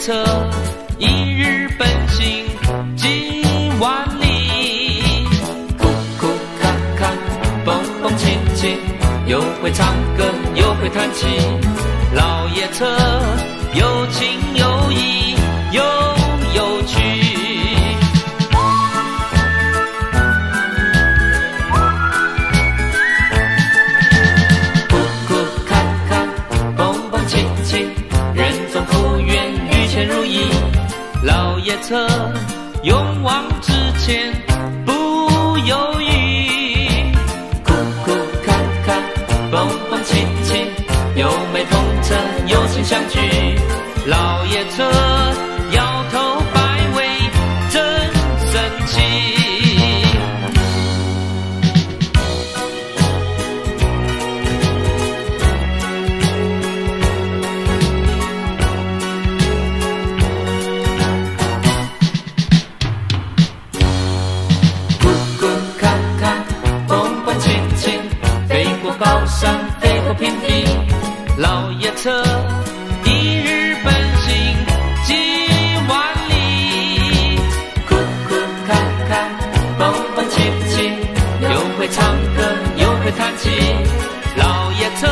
车一日奔行几万里。咕咕咔咔，蹦蹦起起，又会唱歌会弹琴。老爷车有情有义又有趣。咕咕咔咔，蹦蹦起起，人中福源，于钱如意。老爷车勇往直前，风轻轻有美同城有心相聚老爷车。车一日奔行几万里。咕咕咔咔，蹦蹦起起，又会唱歌又会弹琴。老爷车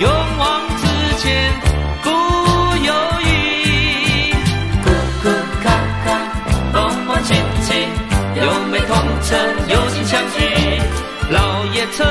勇往直前，不犹豫。咕咕咔咔，蹦蹦起起，优美同车，友情相聚。老爷车